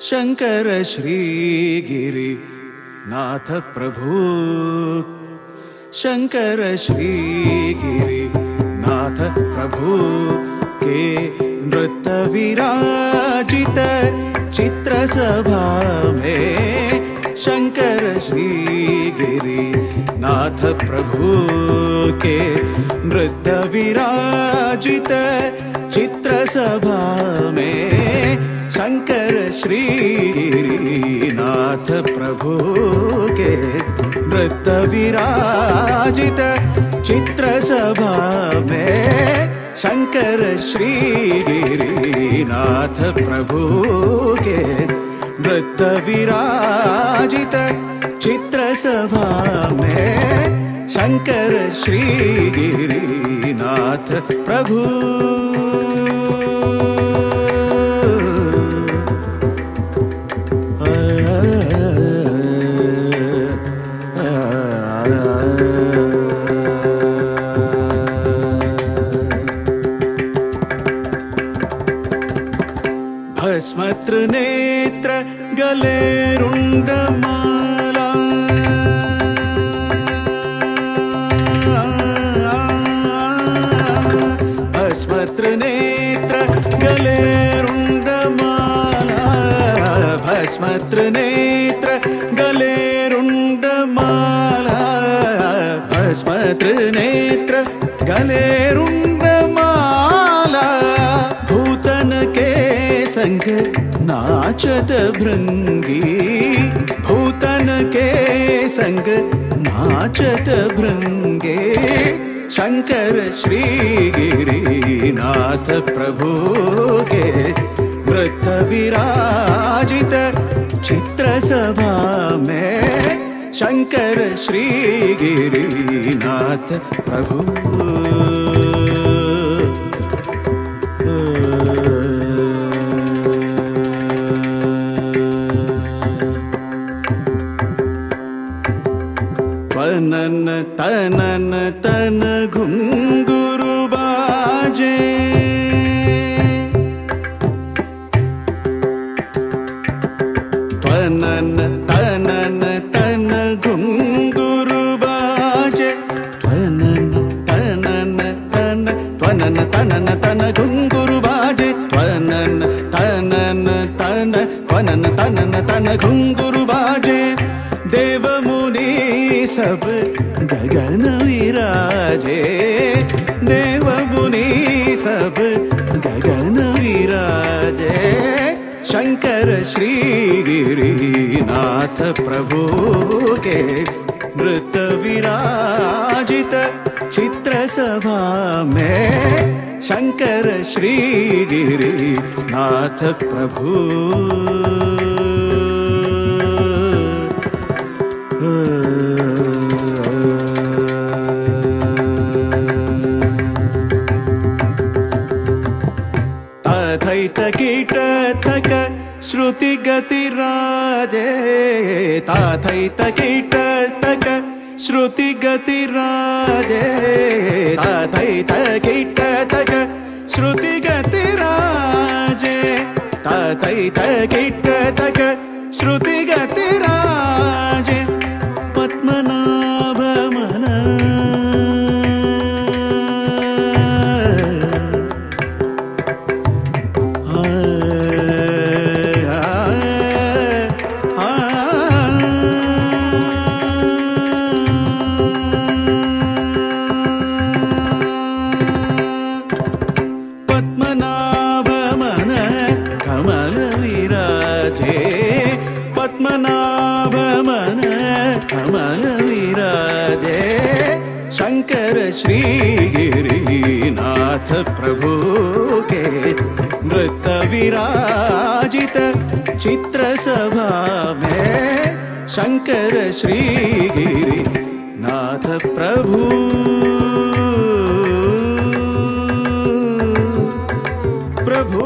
शङ्कर नाथ प्रभु। शङ्कर श्रीगिरि नाथ प्रभु के नृत्यविराजित चित्रसभा मे शङ्कर श्रीगिरि नाथ प्रभु के नृत्यविराजित चित्रसभा मे शङ्कर श्रीगिरिनाथ प्रभु के नृत्यविराजित चित्रसभा मे शङ्कर श्रीगिरिनाथ प्रभु के नृत्यविराजित चित्रसभा मे शङ्कर श्रीगिरिनाथ प्रभु ഭസ്മതൃനേത്ര ഗലേരുണ്ട ഭസ്മതൃനേത്ര ഗലേരുണ്ടമാല. ഭസ്മതൃനേത്ര ഗലേരുണ്ടമാല. ഭസ്മതൃനേത്ര ഗലേരുണ്ട नाचत भृङ्गी भूतन के संग नाचत भृङ्गे। शङ्कर श्रीगिरिनाथ प्रभु के वृत्तविराजित चित्रसभा में। शङ्कर श्रीगिरिनाथ प्रभु तनन तनन तन घुङ्गुरु बाजे। त्वनन तनन तन घुङ्गुरु बाजे। त्वनन तनन तन त्वनन तनन तन घुङ्गुरु बाजे। त्वनन तनन तन त्वनन तनन तन घुङ्गुरु बाजे। देव सब गगन विराजे देव मुनि सब गगन विराजे। शङ्कर श्रीगिरिनाथ प्रभु के नृत विराजित चित्रसभा में शङ्कर श्रीगिरिनाथ प्रभु कीटतक श्रुतिगतिराजे। कीटतक श्रुतिगतिराजे। कीटतक श्रुतिगतिराजे। कीटतक श्रुतिगतिराजे कमल विराजे शङ्कर श्रीगिरिनाथ प्रभु के नृत्य विराजित चित्रसभा में शङ्कर श्रीगिरिनाथ प्रभु। प्रभु